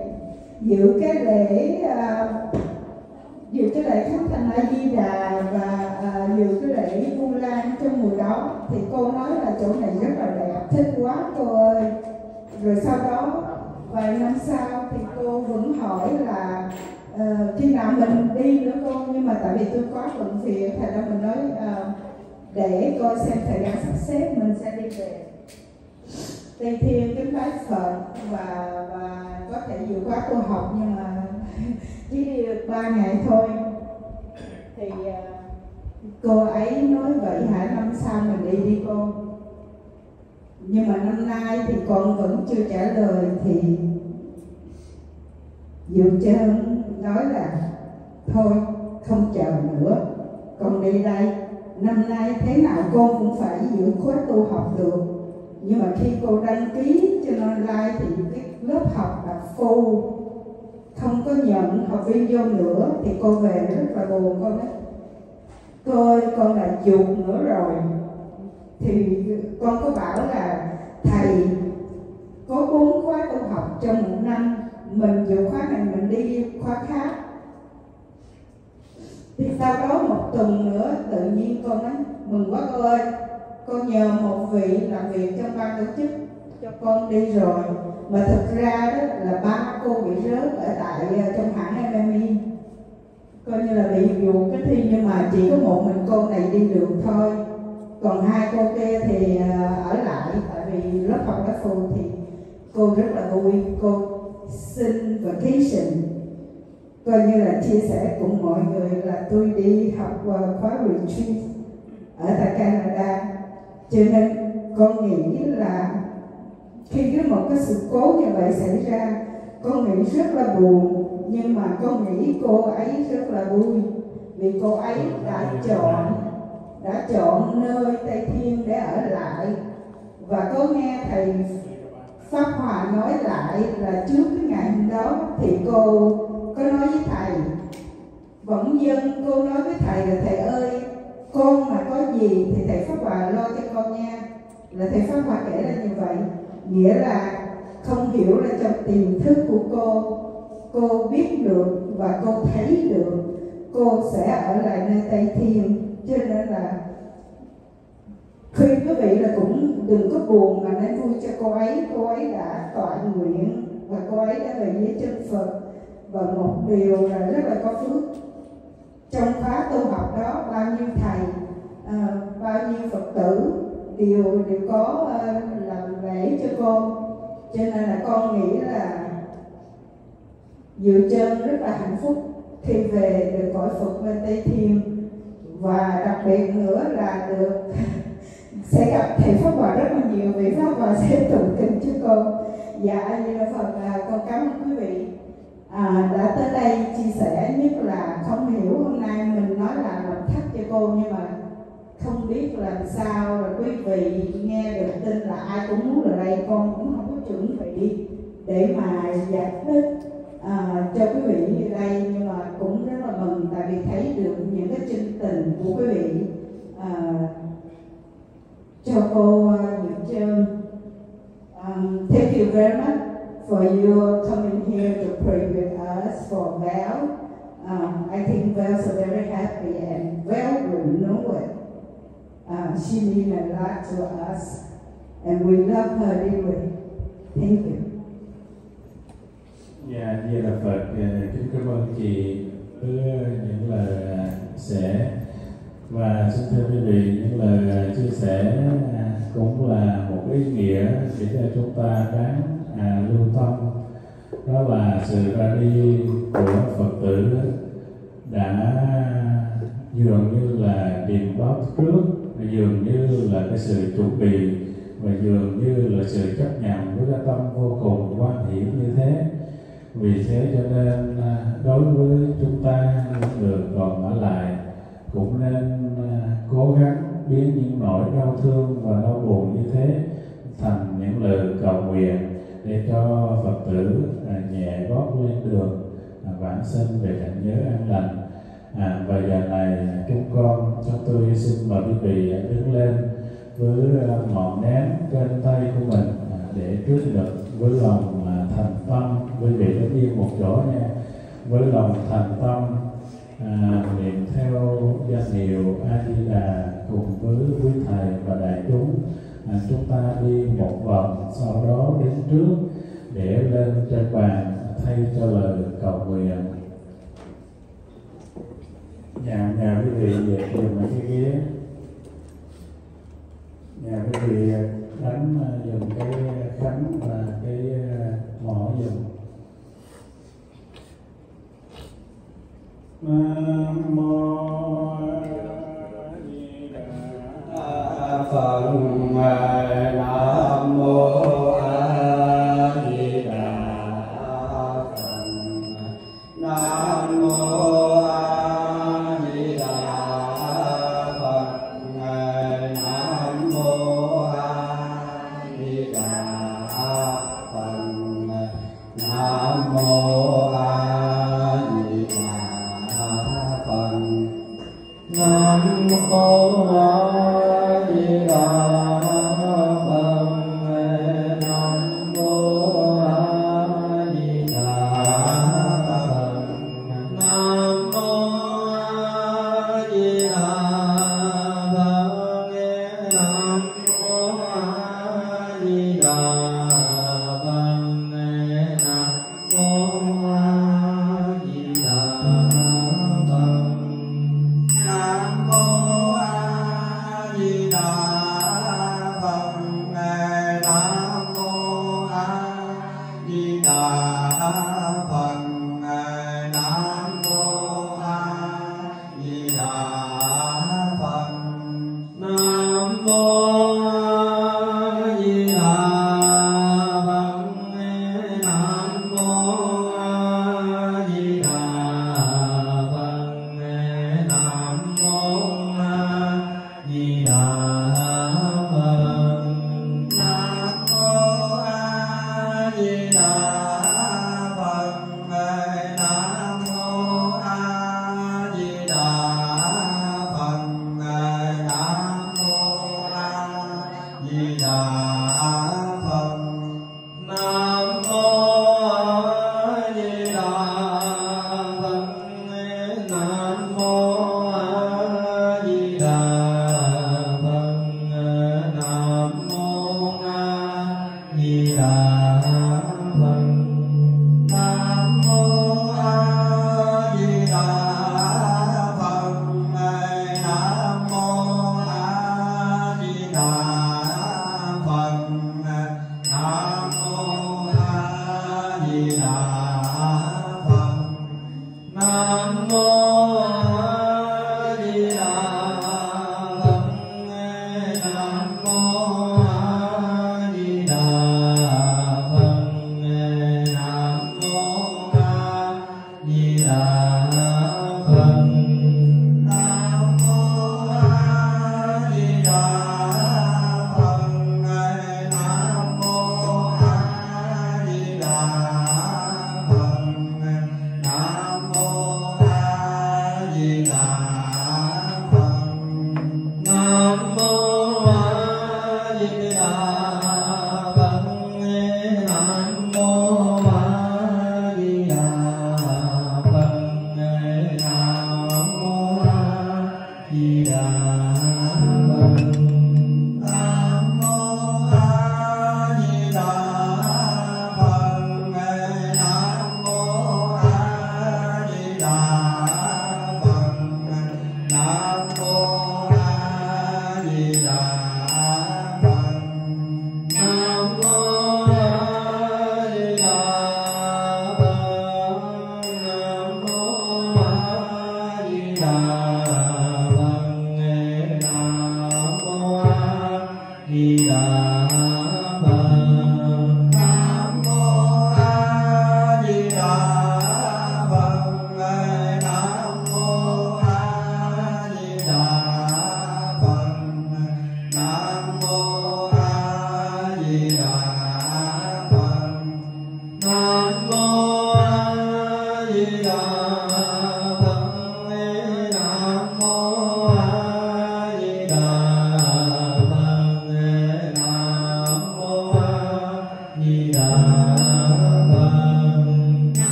dự cái lễ à, uh, dự cái lễ khánh thành A Di Đà và à, uh, dự cái lễ Vu Lan trong mùa đó thì cô nói là chỗ này rất là đẹp thích quá cô ơi. Rồi sau đó vài năm sau thì cô vẫn hỏi là uh, khi nào mình đi nữa cô? Nhưng mà tại vì tôi quá bận việc thành ra mình nói uh, để coi xem thời gian sắp xếp mình sẽ đi về. Tây Thiên kính bái Phật và và có thể vượt quá cô học nhưng mà chỉ đi được ba ngày thôi. Thì à, cô ấy nói vậy hả? Năm sau mình đi đi cô. Nhưng mà năm nay thì con vẫn chưa trả lời thì Dược Trơn nói là, thôi, không chờ nữa. Con đi đây. Năm nay thế nào con cũng phải giữ khóa tu học được. Nhưng mà khi cô đăng ký cho online thì cái lớp học là full không có nhận học viên vô nữa thì cô về rất là buồn con đấy. Tôi, con là chuột nữa rồi. Thì con có bảo là, thầy, có bốn khóa tu học trong một năm, mình dự khóa này mình đi khóa khác. Thì sau đó một tuần nữa, tự nhiên con nói, mừng quá cô ơi, con nhờ một vị làm việc trong ban tổ chức cho con đi rồi mà thực ra đó là ba cô bị rớt ở tại ờ, trong hãng MMI coi như là bị vụ cái thi nhưng mà chỉ có một mình cô này đi được thôi. Còn hai cô kia thì ờ, ở lại tại vì lớp học đã full thì cô rất là vui. Cô xin vacation coi như là chia sẻ cùng mọi người là tôi đi học uh, khóa retreat ở tại Canada. Cho nên con nghĩ là khi có một cái sự cố như vậy xảy ra con nghĩ rất là buồn, nhưng mà con nghĩ cô ấy rất là vui, vì cô ấy đã chọn đã chọn nơi Tây Thiên để ở lại. Và có nghe thầy Pháp Hòa nói lại là trước cái ngày hôm đó thì cô có nói với thầy vẫn dân cô nói với thầy là, thầy ơi, con mà có gì thì thầy pháp hòa lo cho con nha. Là thầy pháp hòa kể ra như vậy nghĩa là không hiểu là trong tiềm thức của cô cô biết được và cô thấy được cô sẽ ở lại nơi tây thiên. Cho nên là khi quý vị là cũng đừng có buồn mà nên vui cho cô ấy. Cô ấy đã tọa nguyện và cô ấy đã về với chân phật. Và một điều là rất là có phước. Trong khóa tu học đó bao nhiêu thầy à, bao nhiêu phật tử đều đều có uh, để cho cô cho nên là con nghĩ là dự chân rất là hạnh phúc khi về được cõi phật bên tây thiên. Và đặc biệt nữa là được sẽ gặp thầy pháp hòa rất là nhiều. Vị pháp hòa sẽ tụng kinh cho con. Dạ như là phật à, con cảm ơn quý vị. À, đã tới đây chia sẻ nhất là không hiểu hôm nay mình nói là làm thách cho cô nhưng mà không biết làm sao rồi quý vị nghe được tin là ai cũng muốn là đây con cũng không có chuẩn bị để mà giải thích à, cho quý vị như đây nhưng mà cũng rất là mừng tại vì thấy được những cái chân tình của quý vị à, cho cô uh, Nhật um, Thank you very much for you coming here to pray with us for Val. Um, I think Val's very happy and Val will know it. Uh, she means a lot to us and we love her anyway. Thank you. Dạ, Di Đà Phật, ờ, kính cảm ơn chị với những lời à, sẻ và xin thưa quý vị những lời à, chia sẻ à, cũng là một ý nghĩa để cho chúng ta đáng à, lưu tâm đó là sự ra đi của Phật tử đã dường như là điềm báo trước dường như là cái sự chuẩn bị và dường như là sự chấp nhận với cái tâm vô cùng quan hiểm như thế. Vì thế cho nên à, đối với chúng ta những người còn ở lại, cũng nên à, cố gắng biến những nỗi đau thương và đau buồn như thế thành những lời cầu nguyện để cho Phật tử à, nhẹ gót lên đường vãng sinh về cảnh giới an lành à, và giờ này chúng con chúng tôi xin mời quý vị đứng lên với à, ngọn nén trên tay của mình à, để trước được với lòng à, thành tâm. Quý vị đứng yên một chỗ nha. Với lòng thành tâm à, niệm theo danh hiệu A Di Đà cùng với quý thầy và đại chúng à, chúng ta đi một vòng sau đó đến trước để lên trên bàn thay cho lời cầu nguyện nhà nhà quý vị về tìm ở cái ghế. Nhà quý vị à, đánh à, dùng cái khánh và cái à, mỏ dùng. Nam mô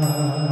Nam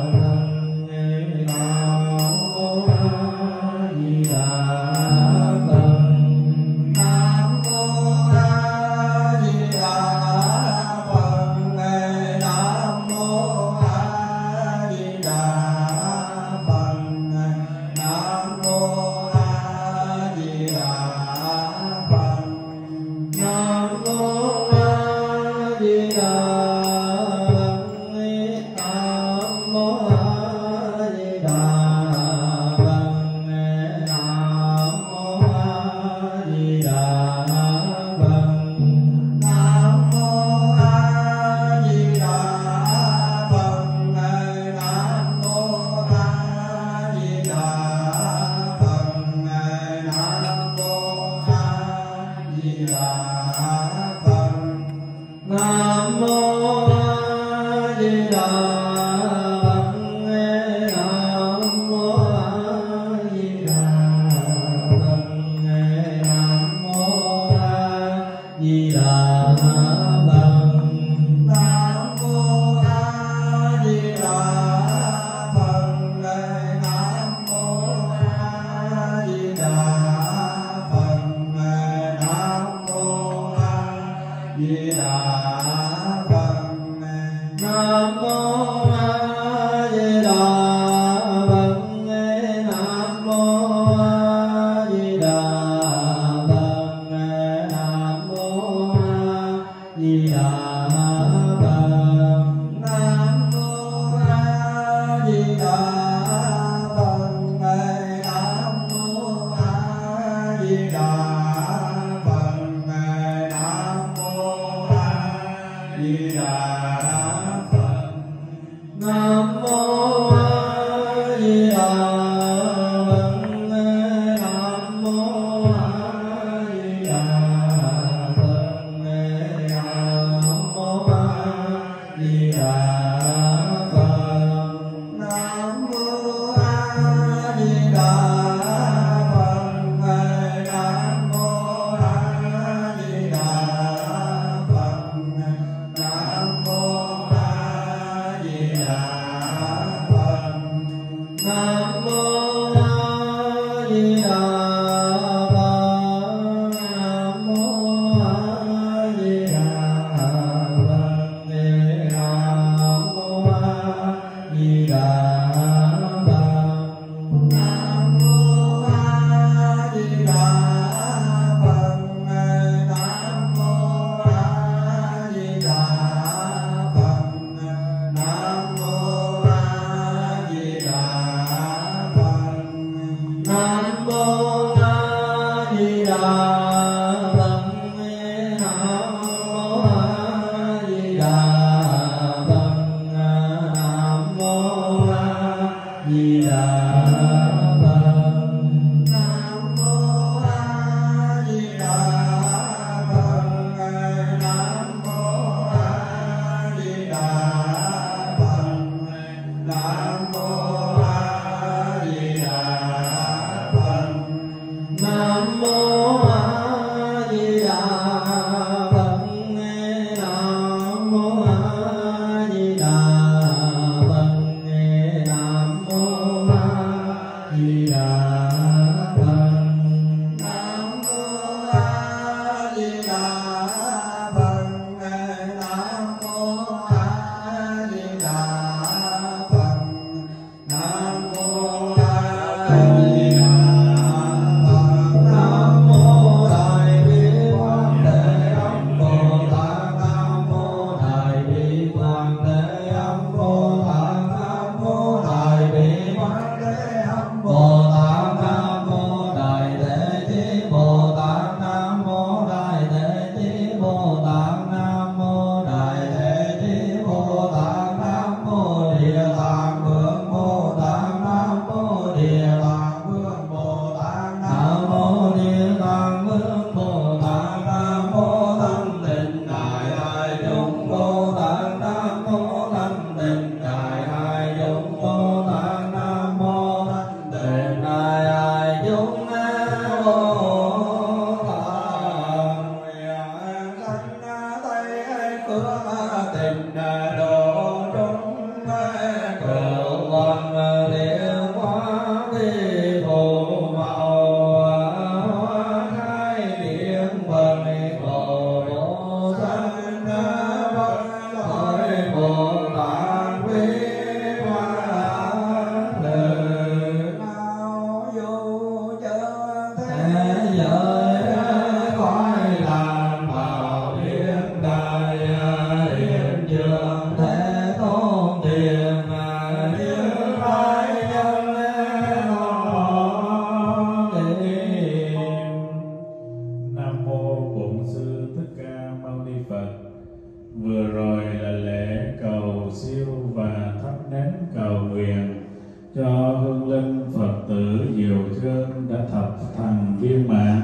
linh Phật tử Diệu Thương đã thập thành viên mãn,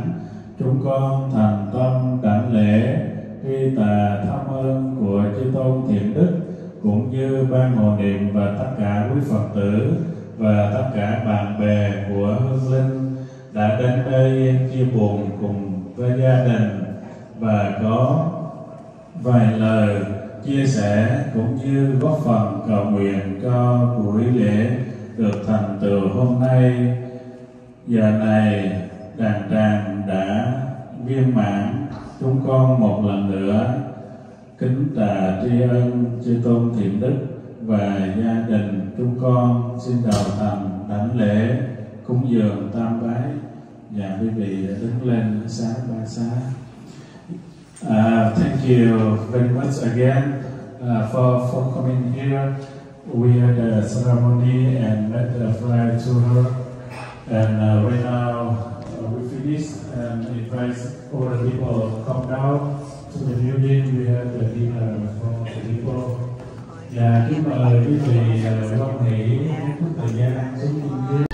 chúng con thành tâm đảnh lễ, ghi tà thâm ơn của Chư Tôn Thiện Đức, cũng như ban hộ niệm và tất cả quý Phật tử và tất cả bạn bè của Hương Linh đã đến đây chia buồn cùng với gia đình và có vài lời chia sẻ cũng như góp phần cầu nguyện cho buổi lễ được thành tựu hôm nay giờ này đàn tràng đã viên mãn chúng con một lần nữa kính tạ tri ân chư tôn thiện đức và gia đình chúng con xin đầu thành đảnh lễ cúng dường tam bái và quý vị đứng lên sáng ba xá Uh, thank you very much again uh, for, for coming here. we had a ceremony and let the fly to her. And uh, right now uh, we finished and invites all the people come down to the building. We had the dinner for the people. Và chúc mời quý uh, quan uh, hệ.